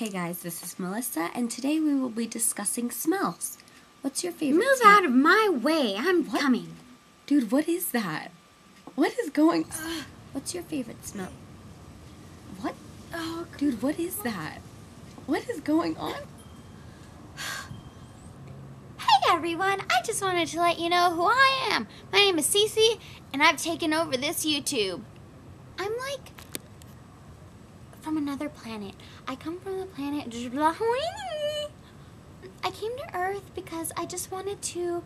Hey guys, this is Melissa, and today we will be discussing smells. What's your favorite Move smell? out of my way. I'm What? coming. Dude, what is that? What is going What's your favorite smell? What? Oh, Dude, what is that? What is going on? Hey everyone, I just wanted to let you know who I am. My name is Cici, and I've taken over this YouTube. I'm like from another planet. I come from the planet. I came to Earth because I just wanted to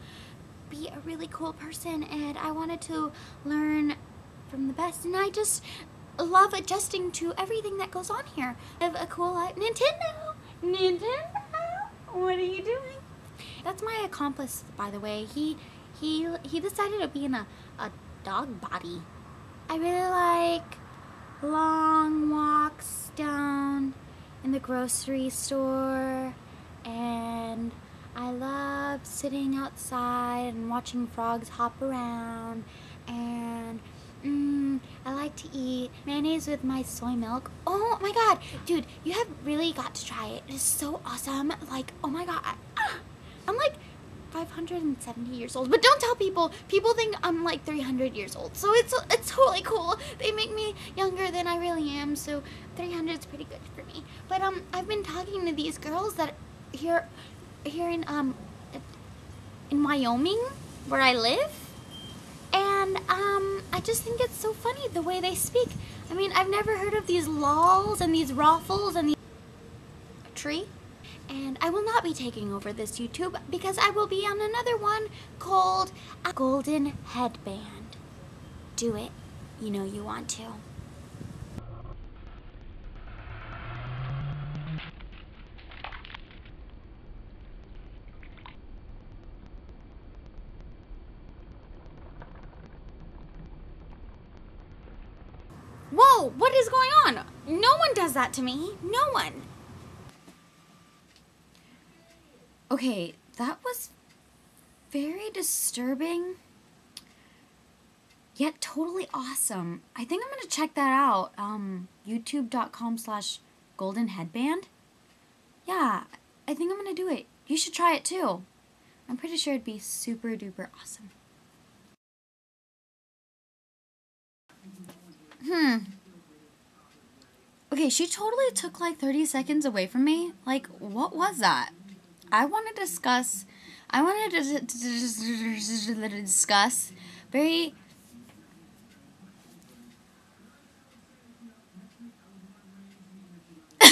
be a really cool person and I wanted to learn from the best. And I just love adjusting to everything that goes on here. I have a cool life. Nintendo! Nintendo! What are you doing? That's my accomplice, by the way. He he he decided to be in a, a dog body. I really like long walks down in the grocery store and I love sitting outside and watching frogs hop around and mm, I like to eat mayonnaise with my soy milk. Oh my god, dude, you have really got to try it. It is so awesome. Like, oh my god. Ah, I'm like 570 years old, but don't tell people. People think I'm like 300 years old, so it's it's totally cool. They make me younger than I really am, so 300 is pretty good for me. But um, I've been talking to these girls that here here in um in Wyoming where I live, and um, I just think it's so funny the way they speak. I mean, I've never heard of these lols and these raffles and the tree. And I will not be taking over this YouTube because I will be on another one called a Golden Headband. Do it. You know you want to. Whoa, what is going on? No one does that to me. No one. Okay, that was very disturbing, yet totally awesome. I think I'm gonna check that out. Um, youtube.com slash golden headband. Yeah, I think I'm gonna do it. You should try it too. I'm pretty sure it'd be super duper awesome. Hmm. Okay, she totally took like 30 seconds away from me. Like, what was that? I want to discuss. I wanted to discuss very.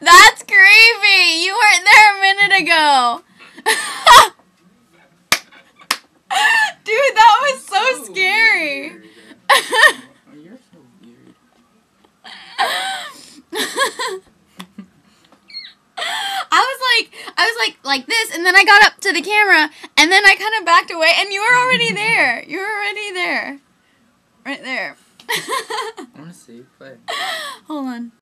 That's creepy. You weren't there a minute ago. Dude, that was so scary. Oh, you're so weird. I was like, I was like, like this, and then I got up to the camera, and then I kind of backed away, and you were already there. You were already there, right there. I want to see. Play. Hold on.